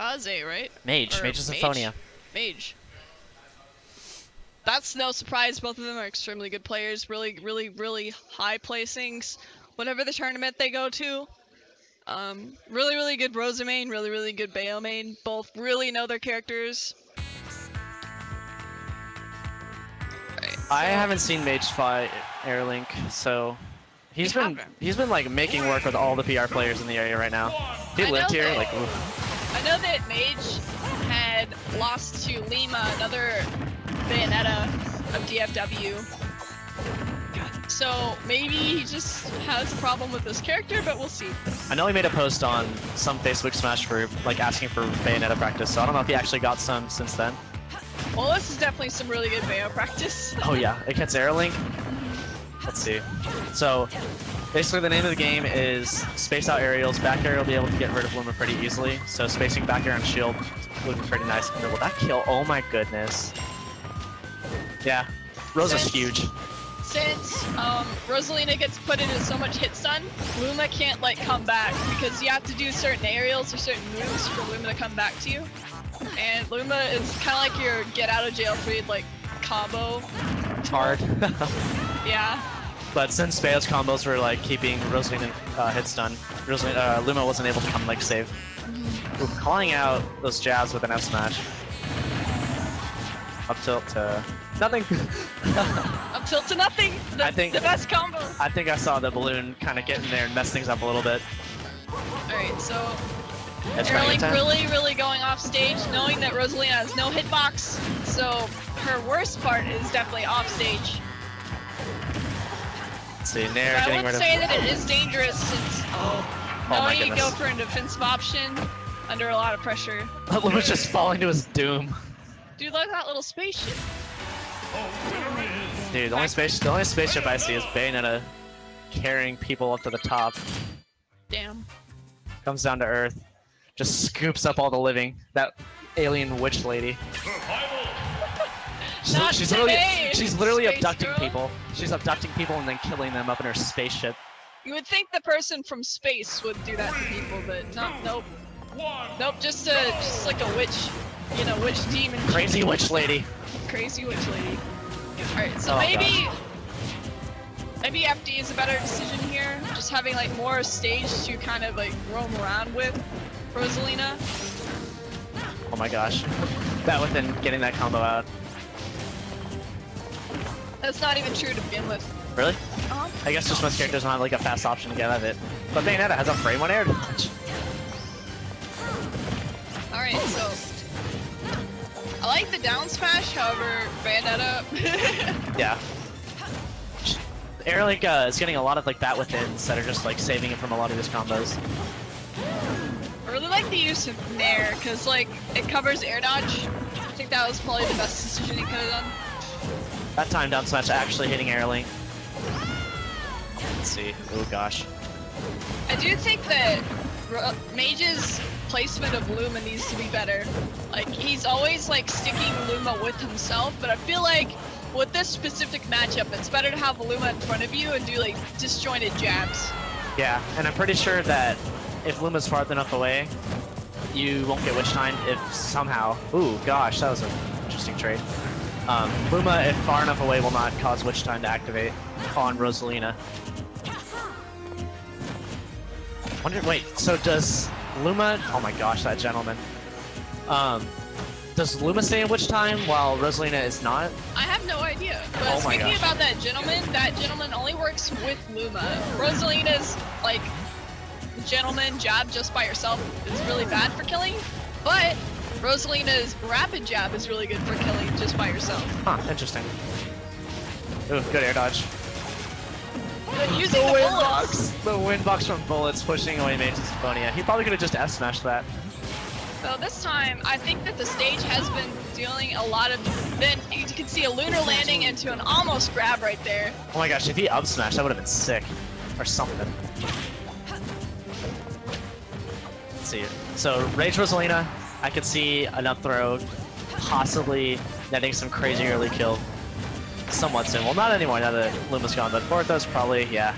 Kaze, right? Mage, Or Mage of? Symphonia. Mage. That's no surprise. Both of them are extremely good players. Really, really, really high placings. Whatever the tournament they go to. Um, really, really good Rosa main. Really, really good Bayo main. Both really know their characters. Alright, I haven't seen Mage fight Airlink, so he's You been haven't? he's been like making work with all the PR players in the area right now. He I lived here, that- like oof. I know that Mage had lost to Lima, another Bayonetta of DFW. So maybe he just has a problem with this character, but we'll see. I know he made a post on some Facebook Smash group, like asking for Bayonetta practice. So I don't know if he actually got some since then. Well, this is definitely some really good Bayo practice. Oh yeah, against Airlink. Let's see. So basically, the name of the game is space out aerials. Back air will be able to get rid of Luma pretty easily. So spacing back air and shield is looking pretty nice. And will that kill? Oh my goodness. Yeah, Rosa's Since- huge. Since um, Rosalina gets put into so much hit stun, Luma can't like come back because you have to do certain aerials or certain moves for Luma to come back to you. And Luma is kind of like your get out of jail free like combo. It's hard. Yeah. But since Bayo's combos were like keeping Rosalina uh, hit stun, Rosalina, uh, Luma wasn't able to come like save. Ooh, calling out those jabs with an F smash. Up tilt to nothing. Up tilt to nothing. The, I think- the best combo. I think I saw the balloon kind of get in there and mess things up a little bit. Alright, so Mage fighting Airlink really, really going off stage, knowing that Rosalina has no hitbox. So her worst part is definitely off stage. See, Nair I getting would rid of. say that it is dangerous since Oh knowing you go for a defensive option under a lot of pressure. Luma's just falling to his doom. Dude, look at that little spaceship. Dude, the only space, the only spaceship I see is Bayonetta carrying people up to the top. Damn. Comes down to Earth, just scoops up all the living. That alien witch lady. She's, Not she's literally, she's literally abducting girl. people. She's abducting people and then killing them up in her spaceship. You would think the person from space would do that to people, but no, nope. Nope, just a, just like a witch, you know, witch demon. Crazy witch lady. Crazy witch lady. Alright, so Oh, maybe maybe FD is a better decision here. Just having like more stage to kind of like roam around with Rosalina. Oh my gosh. That within getting that combo out. That's not even true to begin with. Really? Uh-huh. I guess just most characters don't have like a fast option to get out of it. But Bayonetta has a frame on air dodge. Alright, so I like the down smash, however, Bayonetta Yeah. Airlink uh, is getting a lot of like bat withins that are just like saving it from a lot of his combos. I really like the use of Nair, because like it covers air dodge. I think that was probably the best decision he could have done. That time down smash actually hitting Airlink. Let's see. Oh gosh. I do think that Mage's placement of Luma needs to be better. Like he's always like sticking Luma with himself, but I feel like with this specific matchup, it's better to have Luma in front of you and do like disjointed jabs. Yeah, and I'm pretty sure that if Luma's far enough away, you won't get Witch Time if somehow. Ooh, gosh, that was an interesting trade. Um, Luma, if far enough away, will not cause Witch Time to activate on Rosalina. Wonder, wait, so does Luma? Oh my gosh, that gentleman. Um, does Luma stay in Witch Time while Rosalina is not? I have no idea. But Oh speaking gosh. about that gentleman, that gentleman only works with Luma. Rosalina's like gentleman job just by herself is really bad for killing, but Rosalina's rapid jab is really good for killing just by herself. Huh, interesting. Ooh, good air dodge. But using the, bullets, box. The wind box from bullets pushing away Mage Symphonia. He probably could have just F smashed that. So this time, I think that the stage has been dealing a lot of. Then you can see a lunar landing into an almost grab right there. Oh my gosh, if he up smashed, that would have been sick. Or something. Let's see. So, Rage Rosalina, I could see an up throw possibly netting some crazy early kill somewhat soon. Well, not anymore now that Luma's gone, but Borthos probably, yeah.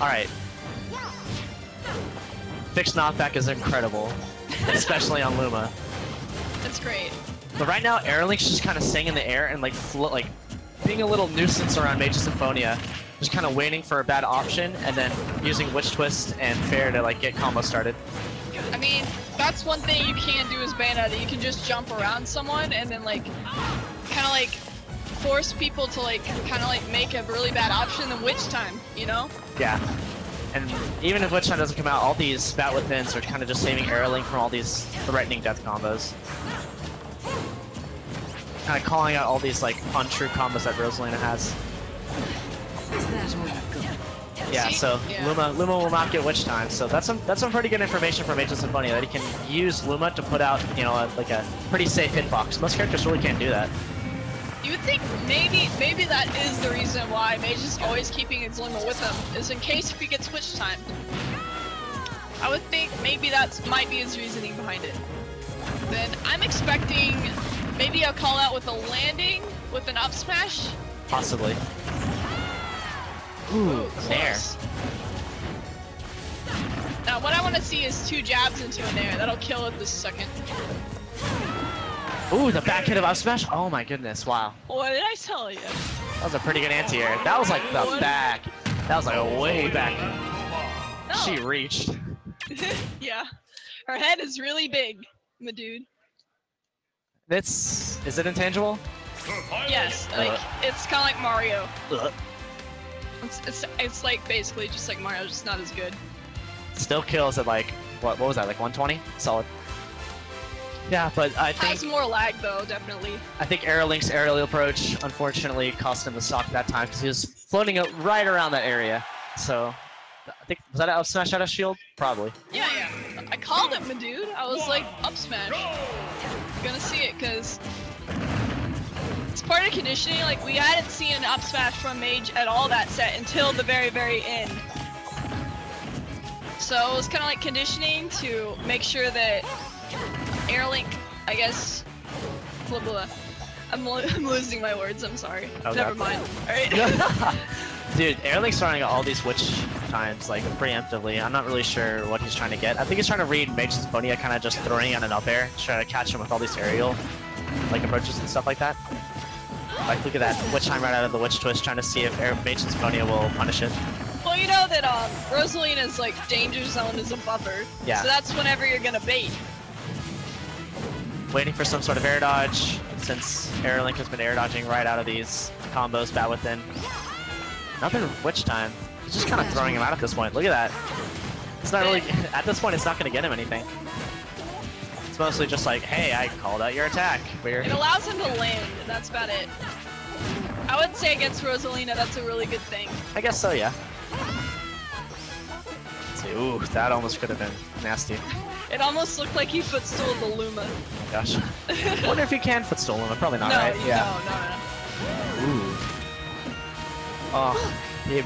Alright. Fixed knockback is incredible. especially on Luma. That's great. But right now, Airlink's just kind of staying in the air and like float, like being a little nuisance around Mage Symphonia, just kind of waiting for a bad option and then using Witch Twist and Fair to like get combo started. I mean, that's one thing you can do as Bayonetta. You can just jump around someone and then like, kind of like force people to like, kind of like make a really bad option in Witch time. You know? Yeah. And even if Witch Time doesn't come out, all these Bat Withins are kind of just saving Airlink from all these threatening death combos. Kind of calling out all these like untrue combos that Rosalina has. Yeah, so Yeah. Luma Luma will not get Witch Time, so that's some that's some pretty good information from Mage of Symphonia that he can use Luma to put out you know a, like a pretty safe hitbox. Most characters really can't do that. You would think maybe maybe that is the reason why Mage is always keeping his Luma with him, is in case if he gets switch time. I would think maybe that might be his reasoning behind it. Then I'm expecting maybe a call out with a landing with an up smash. Possibly. Ooh, there. Now what I want to see is two jabs into an air. That'll kill it this second. Ooh, the back hit of up smash. Oh my goodness! Wow, What did I tell you? that was a pretty good anti-air. That was like the What? back. That was like a way back. No. She reached. yeah. Her head is really big, my dude. It's is it intangible? Yes, like uh. it's kind of like Mario. Ugh. It's, it's it's like basically just like Mario, just not as good. Still kills at like what? What was that? Like 120? Solid. Yeah, but I think Has more lag though, definitely. I think Aerolink's aerial approach unfortunately cost him the stock that time because he was floating right around that area. So I think was that an up smash out of shield? Probably. Yeah, yeah. I called it, my dude. I was like, up smash. You're gonna see it, cause it's part of conditioning. Like we hadn't seen an up smash from Mage at all that set until the very, very end. So it was kind of like conditioning to make sure that Airlink, I guess, blah blah. I'm, lo- I'm losing my words. I'm sorry. Oh, Never God. mind. All right. Dude, Airlink's throwing all these witch times like preemptively. I'm not really sure what he's trying to get. I think he's trying to read Mage Symphonia, kind of just throwing on an up air, trying to catch him with all these aerial like approaches and stuff like that. Like look at that witch time right out of the witch twist, trying to see if Air Mage Symphonia will punish it. Well, you know that um, Rosalina's like danger zone is a buffer. Yeah. So that's whenever you're gonna bait. Waiting for some sort of air dodge, since Airlink has been air dodging right out of these combos bat within. Nothing witch time. He's just kind of throwing him out at this point. Look at that. It's not really at this point. It's not going to get him anything. It's mostly just like, hey, I called out your attack. Weird. It allows him to land, and that's about it. I would say against Rosalina, that's a really good thing. I guess so, yeah. Ooh, that almost could have been nasty. It almost looked like he footstooled the Luma. Gosh. I wonder if he can footstool him. Probably not, no, right? Yeah. no, no, no. Ooh. Oh, he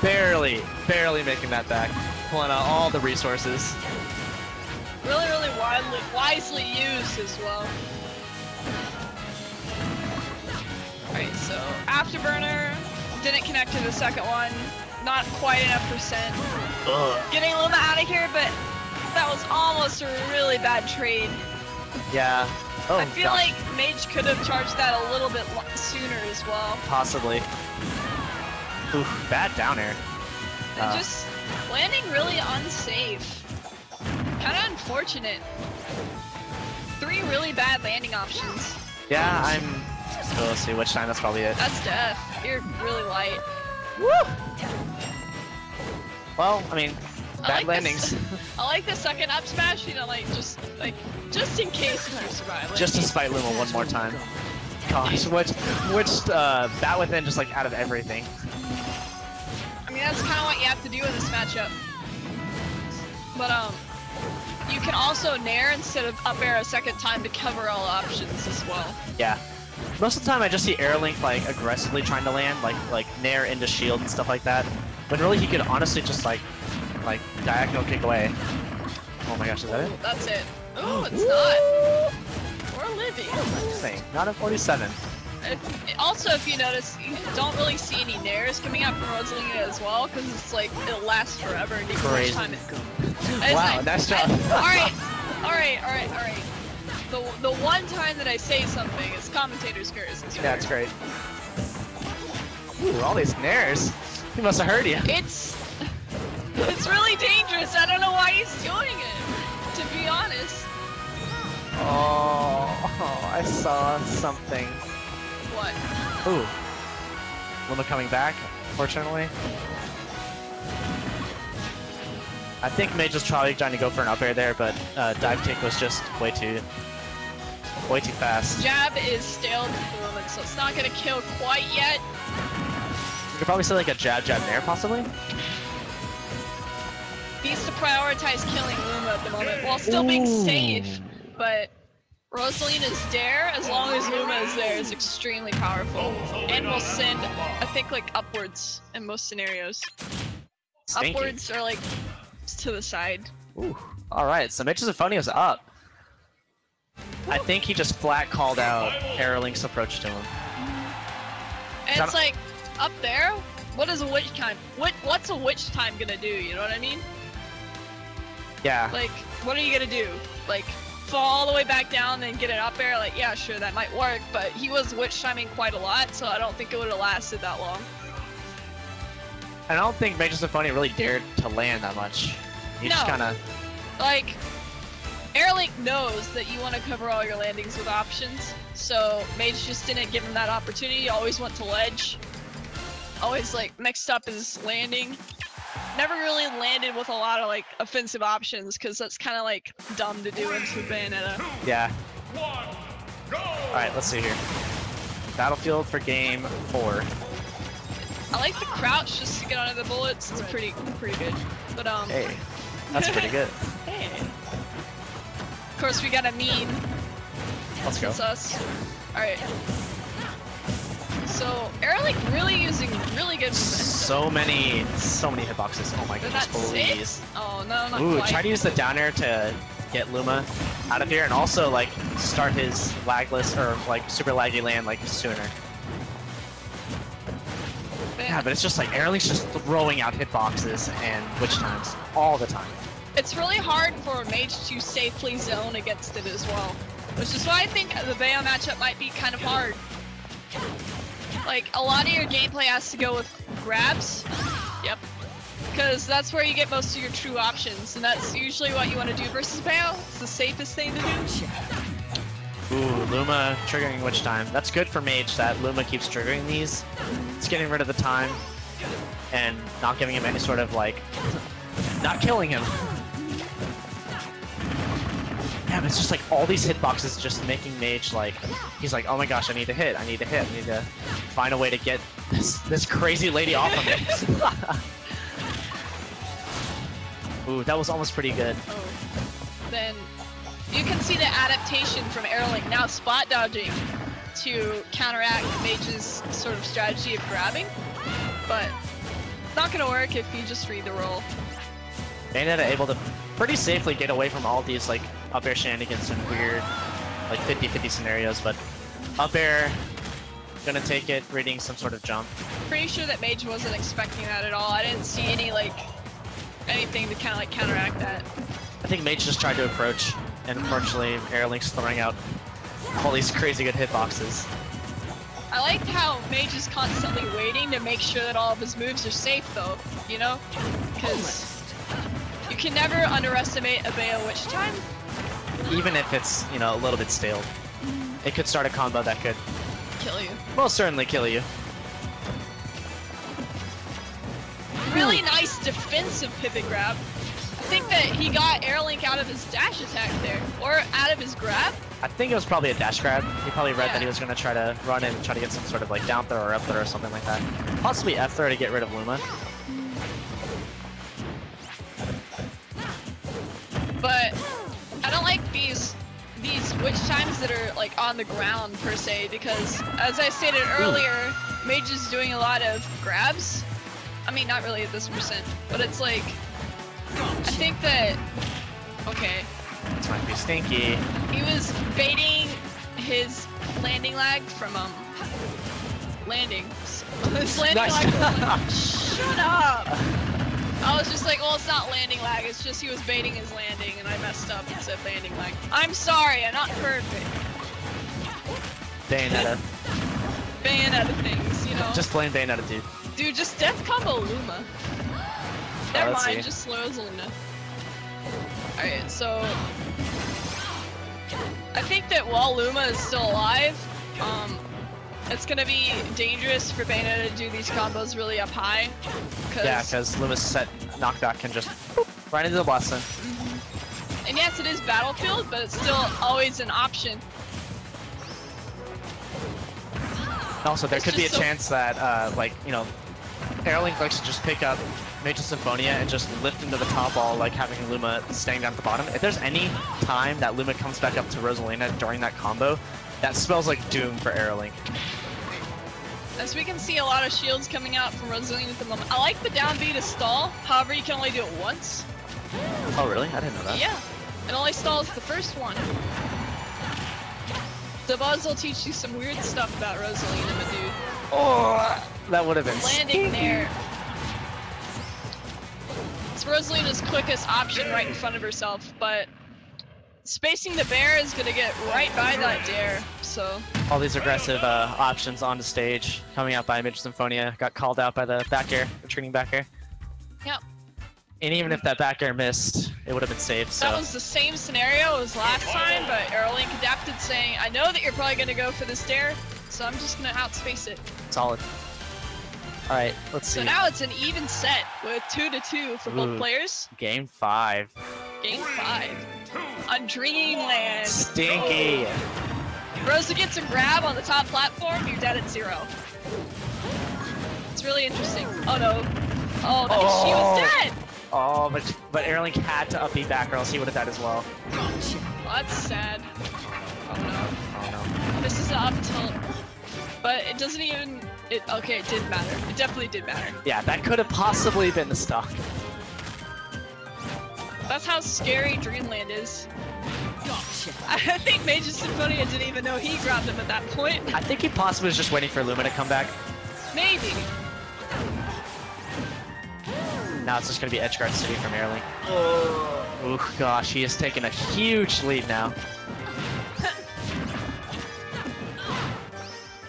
barely, barely making that back. Pulling out all the resources. Really, really widely, wisely used as well. Alright, so Afterburner didn't connect to the second one. Not quite enough percent. Ugh. Getting Luma out of here, but that was almost a really bad trade. Yeah. Oh, I feel gosh. like Mage could have charged that a little bit sooner as well. Possibly. Oof, bad down air. Uh. just landing really unsafe. Kind of unfortunate. Three really bad landing options. Yeah, I'm. So let's see which time. That's probably it. That's death. You're really light. Woo! Well, I mean, I bad like landings. This, I like the second up smash, you know, like just like just in case you survive. Like, just to spite Luma one more time. Gosh, which which uh, bat within just like out of everything. I mean, that's kind of what you have to do in this matchup. But um, you can also nair instead of up air a second time to cover all options as well. Yeah. Most of the time, I just see Airlink like aggressively trying to land, like like nair into shield and stuff like that. When really he could honestly just like like diagonal kick away. Oh my gosh, is that it? That's it. Oh, it's not. We're living. Same. Not at 47. It, it- also, if you notice, you don't really see any nairs coming out from Rosalina as well, because it's like it lasts forever and you can Crazy. time it. It's Wow, like- nice job. Alright, alright, alright, the the one time that I say something is commentator's curse. It's Yeah, it's great. Ooh, all these snares. He must have heard you. It's it's really dangerous. I don't know why he's doing it. To be honest. Oh, I saw something. What? Ooh. Luma coming back, fortunately. I think Mage was probably trying to go for an up air there, but uh, dive kick was just way too, way too fast. Jab is stale to the moment, so it's not gonna kill quite yet. You could probably say like a jab, jab, there, possibly. Needs to prioritize killing Luma at the moment while still being safe. But Rosalina's dair, as long as Luma is there, is extremely powerful. And will send, I think, like upwards in most scenarios. Stinky. Upwards or like to the side. Ooh. All right, so Mage Symphonia's up. I think he just flat called out Aerolink's approach to him. And it's like, up there, what is a witch time? What What's a witch time gonna do? You know what I mean? Yeah. Like, what are you gonna do? Like, fall all the way back down and get it up air? Like, yeah, sure, that might work, but he was witch timing quite a lot, so I don't think it would have lasted that long. I don't think Mage's Symphonia really dared to land that much. He just No. kind of. Like, Airlink knows that you want to cover all your landings with options, so Mage just didn't give him that opportunity. Always went to ledge. Always like next up is landing. Never really landed with a lot of like offensive options because that's kind of like dumb to do into Bayonetta. Yeah. All right, let's see here. Battlefield for game four. I like the crouch just to get under the bullets. It's pretty pretty good. But um, Hey, that's pretty good. Hey. Of course we got a mean. Let's go. It's us. Alright. So, Airlink really using really good momentum. So many, so many hitboxes. Oh my goodness, please. Oh, no, not Ooh, quite. try to use the down air to get Luma out of here and also like start his lagless or like super laggy land like sooner. Yeah, but it's just like Airlink's just throwing out hitboxes and witch times all the time. It's really hard for a mage to safely zone against it as well. Which is why I think the Bayo matchup might be kind of hard. Like, a lot of your gameplay has to go with grabs. Yep. Because that's where you get most of your true options, and that's usually what you want to do versus Bayo. It's the safest thing to do. Ooh, Luma triggering witch time. That's good for Mage that Luma keeps triggering these. It's getting rid of the time and not giving him any sort of like, not killing him. Yeah, but it's just like all these hitboxes just making Mage like, he's like, oh my gosh, I need to hit, I need to hit, I need to find a way to get this, this crazy lady off of me. Ooh, that was almost pretty good. Oh. Then you can see the adaptation from Airlink now spot dodging to counteract Mage's sort of strategy of grabbing, but it's not gonna work if you just read the roll. Bayonetta able to pretty safely get away from all these like up air shenanigans and weird like 50-50 scenarios, but up air gonna take it, reading some sort of jump. Pretty sure that Mage wasn't expecting that at all. I didn't see any like anything to kind of like counteract that. I think Mage just tried to approach, and unfortunately Airlink's throwing out all these crazy good hitboxes. I liked how Mage is constantly waiting to make sure that all of his moves are safe though, you know? Because can never underestimate a Bayo Witch time. Even if it's, you know, a little bit stale. It could start a combo that could Kill you. most certainly kill you. Really nice defensive pivot grab. I think that he got Airlink out of his dash attack there, or out of his grab. I think it was probably a dash grab. He probably read that he was going to try to run in and try to get some sort of like down throw or up throw or something like that. Possibly F throw to get rid of Luma. But I don't like these these witch times that are like on the ground per se because as I stated earlier, Mage is doing a lot of grabs. I mean not really at this percent, but it's like I think that okay, This might be stinky. he was baiting his landing lag from um landing. His landing Nice. lag from, Shut up! I was just like, well, it's not landing lag. It's just he was baiting his landing, and I messed up and said landing lag. I'm sorry, I'm not perfect. Bayonetta. Bayonetta things, you know. Just blame Bayonetta, dude. Dude, just death combo Luma. Never let's mind, see. just slows Luma. Alright, so I think that while Luma is still alive, um, it's gonna be dangerous for Bayonetta to do these combos really up high. Cause, Yeah, because Luma's set knockback can just boop, right into the blessing. and yes, it is Battlefield, but it's still always an option. Also, there It's could be a so- chance that, uh, like, you know, Airlink likes to just pick up Mage of Symphonia and just lift into the top wall, like having Luma staying down at the bottom. If there's any time that Luma comes back up to Rosalina during that combo, that spells like doom for Airlink. As we can see, a lot of shields coming out from Rosalina at the moment. I like the down B to stall, however, you can only do it once. Oh, really? I didn't know that. Yeah, it only stalls the first one. The buzz will teach you some weird stuff about Rosalina, my dude. Oh, that would have been Landing there. It's Rosalina's quickest option right in front of herself, but spacing the bair is gonna get right by that dair, so. All these aggressive uh, options on the stage coming out by Mage of Symphonia got called out by the back air, retreating back air. Yep. And even if that back air missed, it would have been safe. So That was the same scenario as last time, but Aerolink adapted saying, I know that you're probably gonna go for this dair, so I'm just gonna outspace it. solid. All right, let's see. So now it's an even set with two to two for both players. Game five. Game five. On Dreamland. Stinky. Rosa gets a grab on the top platform, you're dead at zero. It's really interesting. Oh no. Oh, she Oh. was dead! Oh, but but Airlink had to up B back or else he would have died as well. Oh, that's sad. Oh no. Oh no. This is an up tilt. But it doesn't even. It okay. It did matter. It definitely did matter. Yeah, that could have possibly been the stock. That's how scary Dreamland is. I think Mage of Symphonia didn't even know he grabbed him at that point. I think he possibly was just waiting for Luma to come back. Maybe. Now it's just gonna be Edgeguard City from Airlink. Oh gosh, he has taken a huge lead now.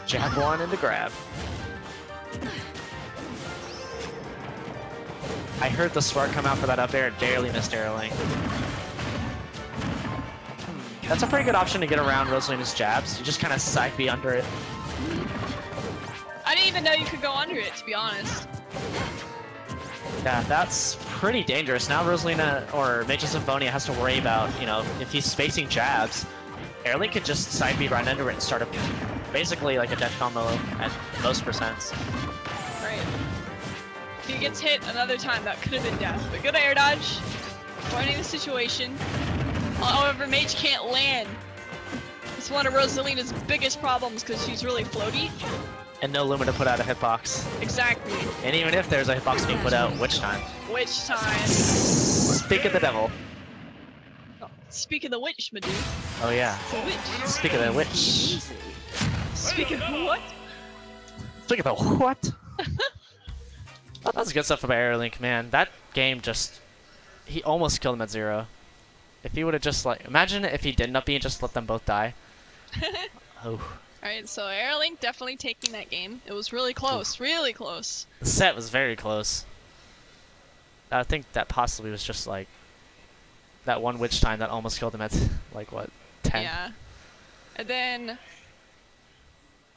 Jab one into grab. I heard the spark come out for that up air, it barely missed Airlink. That's a pretty good option to get around Rosalina's jabs. You just kind of side B under it. I didn't even know you could go under it, to be honest. Yeah, that's pretty dangerous. Now Rosalina or Mage of Symphonia has to worry about, you know, if he's spacing jabs, Airlink could just side B right under it and start a basically like a death combo at most percents. Right. If he gets hit another time, that could have been death. But good air dodge. Avoiding the situation. However, Mage can't land. It's one of Rosalina's biggest problems because she's really floaty. And no Luma to put out a hitbox. Exactly. And even if there's a hitbox being put out, which time? Which time? Speak of the devil. Oh, speak of the witch, my dude. Oh yeah. Witch. Speak of the witch. Speak of what? Speak of the what? Oh, That's good stuff about Airlink, man. That game just... He almost killed him at zero. If he would have just like... Imagine if he didn't up B and just let them both die. Oh. Alright, so Airlink definitely taking that game. It was really close, really close. The set was very close. I think that possibly was just like... That one witch time that almost killed him at, like, what? 10? Yeah. And then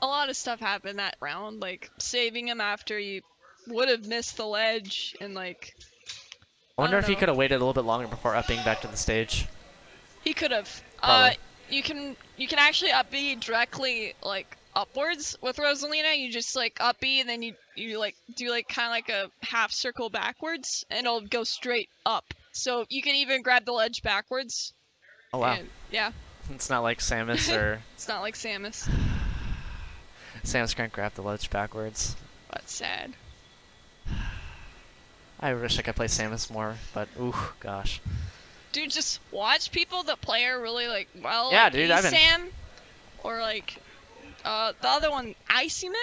a lot of stuff happened that round, like saving him after he would have missed the ledge and like I wonder I if don't he could have waited a little bit longer before upping back to the stage. he could have. Uh, you can you can actually up B directly like upwards with Rosalina. You just like up B and then you you like do like kind of like a half circle backwards and it'll go straight up. So you can even grab the ledge backwards. Oh wow. and- yeah, It's not like Samus or... it's not like Samus. Samus can't grab the ledge backwards. But sad. I wish I could play Samus more, but ooh, gosh. Dude, just watch people that play her really like well. Yeah, like dude, I've been- Sam, or like uh the other one, Icy Man.